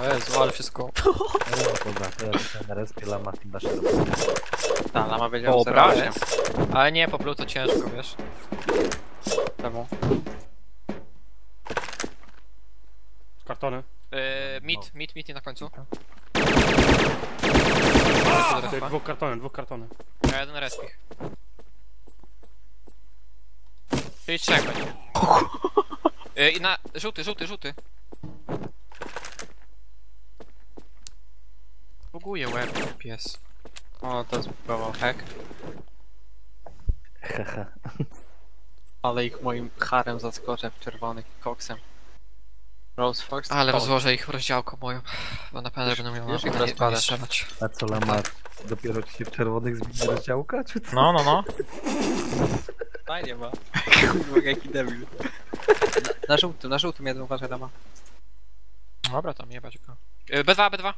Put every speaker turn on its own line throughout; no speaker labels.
O Jezu, ale wszystko.
No dobra, tutaj na respie lama chyba się robi.
Ta, lama będzie
Dobra,
08.
jest. Ale nie, po to ciężko, wiesz.
Czemu?
Kartony.
Yy, mid, mid, mid i na końcu.
Ty, dwóch kartony, dwóch kartony.
Ja jeden respich. Czyli trzech będzie. Yy, I na... Żółty, żółty, żółty. Buguje łeb, pies.
O, to spróbował hack.
Hehe.
Ale ich moim harem zaskoczę w czerwonych koksem. Rose Fox?
Ale rozłożę ich rozdziałką moją. Bo na pewno będą miał
ich
strzelać.
A co lama? Dopiero ci się w czerwonych zmieni rozdziałka, czy co?
No, no, no.
Fajnie ma. Kurwa, jaki debil. Na, na żółtym, na żółtym jeden uważaj dama.
Dobra, tam jebać go. Yy, B2, B2.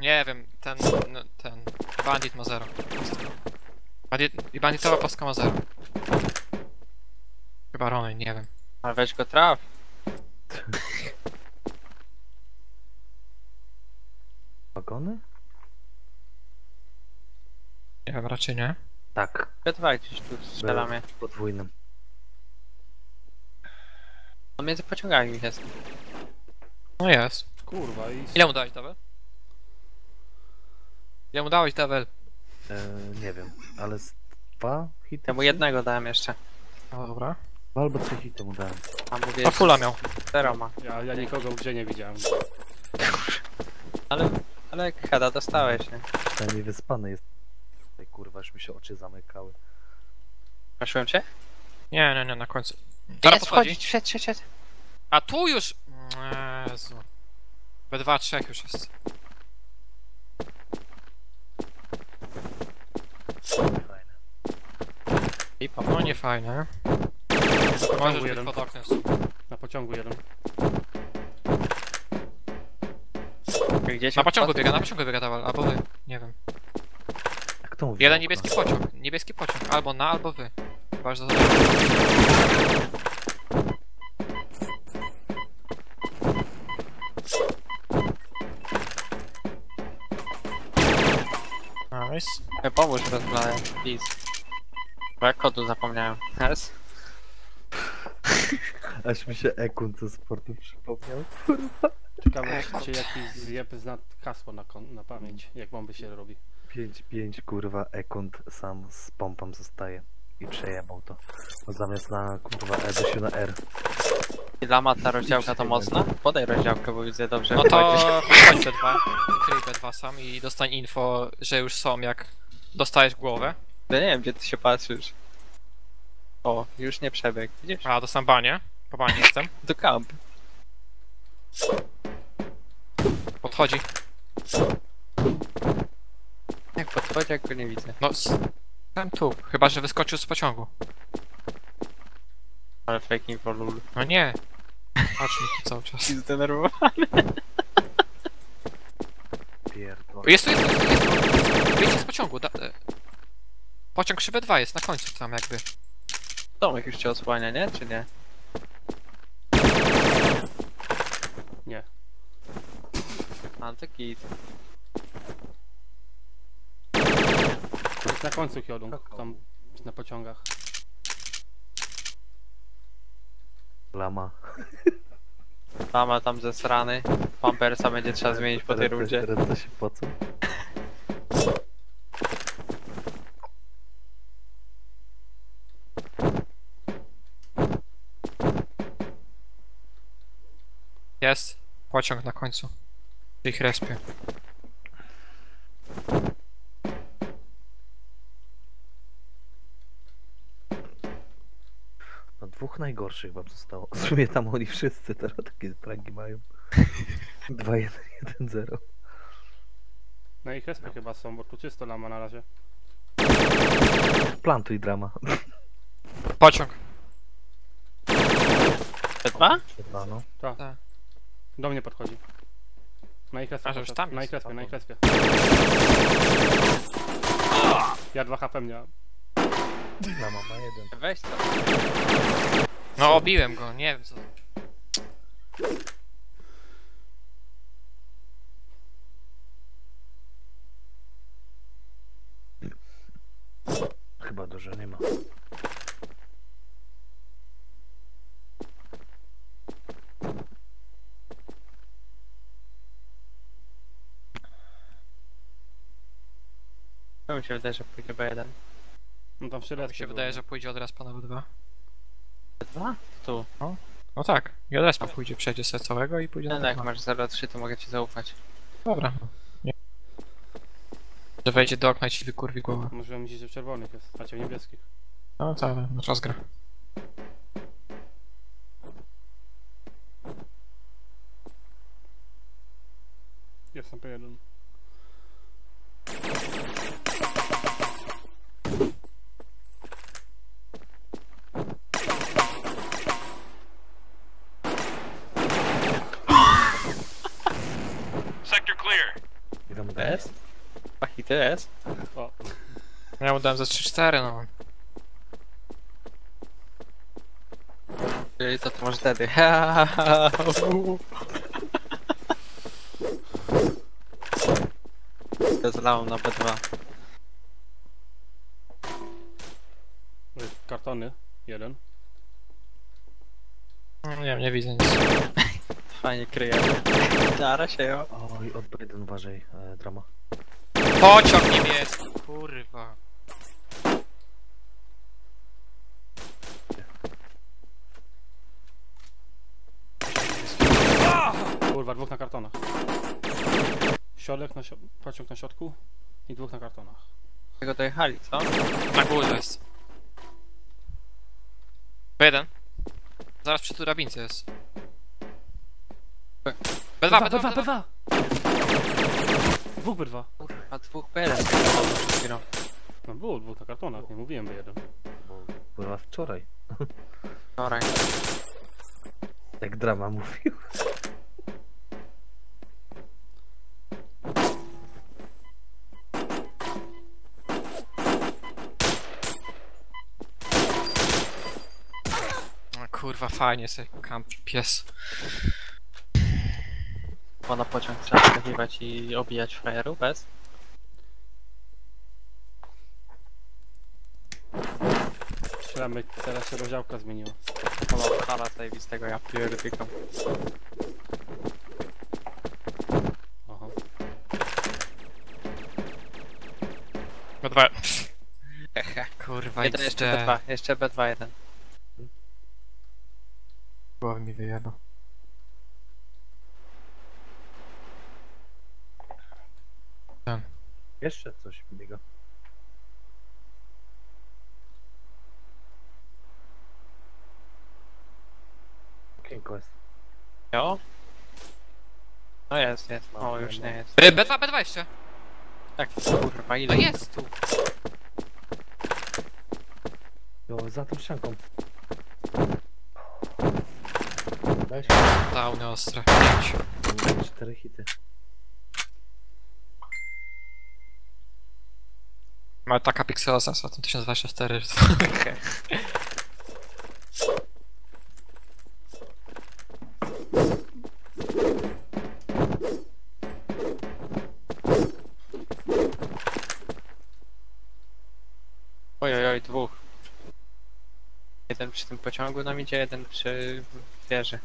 Nie wiem, ten, no, ten, bandit ma zero. Bandit, i banditowa paska ma zero. Chyba Ronej, nie wiem.
Ale weź go traf.
Wagony?
Nie wiem, raczej nie.
Tak,
P2 gdzieś tu strzelamy.
podwójnym.
On między pociągami jest.
No jest.
Kurwa i...
Ile mu dałeś, Dawel? Ile mu dałeś, Dawel?
E, nie wiem, ale z dwa hity?
Ja mu jednego dałem jeszcze.
No dobra.
Dwa albo trzy hity mu dałem.
A mówię,
A fula miał.
zero ma.
Ja, ja nikogo gdzie nie widziałem.
Ale, ale heada dostałeś, nie?
Przynajmniej wyspany jest. Tutaj kurwa, już mi się oczy zamykały.
Prosiłem cię?
Nie, nie, nie, na końcu.
Teraz
Teraz podchodzi.
wchodzić, wszedł, wszedł, wszedł.
A tu już... Jezu. B2, 3 już jest.
Fajne.
I po
No nie fajne. Możesz być
jeden.
pod oknem.
Na pociągu jeden.
Gdzieś
Na pociągu biega, na pociągu biega Dawel, albo wy. Nie wiem.
A kto mówi?
Jeden niebieski pociąg. Niebieski pociąg. Albo na, albo wy. Chyba, że... Nice.
E, Pomóż rozblaję, please. Bo jak kodu zapomniałem. Yes?
Aż mi się Ekun ze sportu przypomniał.
Ciekawe, czy jakiś zjeb zna hasło na, kon- na pamięć, jak bomby się robi.
5-5 kurwa Ekund sam z pompą zostaje. I przejebał to. Zamiast na kurwa E dosił na R.
I lama ta rozdziałka to mocna? Podaj rozdziałkę, bo widzę dobrze.
No to chodź B2. Kryj B2 sam i dostań info, że już są jak dostajesz głowę.
Ja nie wiem, gdzie ty się patrzysz. O, już nie przebieg. Widzisz?
A, dostałem banie. Po banie jestem.
Do kamp.
Podchodzi.
Jak podchodzi, jak go nie widzę.
No, jestem tu. Chyba, że wyskoczył z pociągu.
Ale fake info lul.
No nie. Patrz mi tu cały czas.
I zdenerwowany.
Pierdol.
Jest tu, jest tu, jest tu. Jest. Wyjdźcie z pociągu. Da e. Pociąg szyby 2 jest na końcu tam jakby.
Tomek już cię osłania, nie? Czy nie?
Nie.
A, to git.
Jest na końcu Hyodung, tam na pociągach.
Lama.
Lama tam ze strany. Pampersa będzie trzeba zmienić po tej
Ręce-
rundzie.
Ręce się pocą.
Jest. Pociąg na końcu. W ich respie.
Dwóch najgorszych wam zostało. W sumie tam oni wszyscy teraz takie frangi mają. 2-1-1-0.
Na ich respie chyba są, bo tu czysto lama na razie.
Plantuj drama.
Pociąg.
P2?
Dwa, no.
Tak. Do mnie podchodzi. Na ich respie.
A, że już
poszedł.
tam
na ich respie, na ich respie. Ja 2 HP miałem.
Na mama jeden.
Weź to.
No obiłem go, nie wiem co.
Chyba dużo nie ma.
To mi się wydaje, że pójdzie B1.
No tam się
Mi się wydaje, że pójdzie od respa na B2.
B2? Tu.
No tak, i od respa pójdzie, przejdzie sobie całego i pójdzie
No
na
jak
B2.
masz 0,3 to mogę ci zaufać.
Dobra. no. Nie. Że wejdzie do okna i ci wykurwi głowę.
Może myślisz, że w czerwonych jest, a cię w niebieskich.
No tak, no czas gra.
Jest na P1.
Sector clear.
Ile mu
PS? Pachity to jest?
O,
Ja mu dałem za 3-4, no.
Czyli to to masz wtedy. Ja zlałem na B2.
y, kartony. Jeden.
No, Nie wiem, nie widzę nic.
Fajnie kryje. Dara się ją.
Oj, od B1 uważaj, e, drama.
Pociąg niebieski, kurwa.
Kurwa, dwóch na kartonach. Środek na środ... pociąg na środku i dwóch na kartonach.
Tego dojechali, co?
Na górze jest. B1. Zaraz przy turabince jest.
B-
B2, B2, B2.
B2! Dwóch B2.
Kurwa, dwóch B1. No.
No było dwóch na kartonach, nie mówiłem B1.
Bo była wczoraj.
Dobra.
Jak drama mówił.
O, kurwa, fajnie sobie kamp pies.
Bo na pociąg trzeba skakiwać i obijać frajerów bez?
Strzelamy, teraz się rozdziałka zmieniła.
Kolor hala zajebistego, ja pierdykam.
Aha.
B2.
Hehe.
Kurwa,
Jeden jeszcze
XD.
B2, jeszcze B2 jeden.
Głowy mi wyjebał.
Jeszcze coś biega. Jest.
Jo? No jest, jest. O, już nie jest.
B- B2, B2 jeszcze.
Tak, kurwa,
No
ile?
jest tu.
Jo, za tą ścianką. Weź.
Downy ostre. 5.
Cztery hity.
Ma taka pikselosa z 1024, że to...
Oj, oj, oj, dwóch. Jeden przy tym pociągu nam idzie, jeden przy wieży.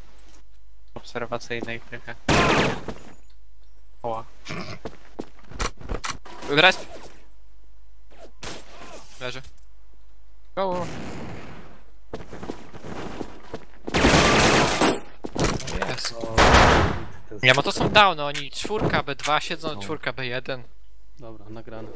Obserwacyjnej trochę. Oła.
Resp. Leży. Go.
Jest.
Nie, bo to są downy, oni czwórka B2 siedzą,
No.
czwórka B1.
Dobra, nagrane.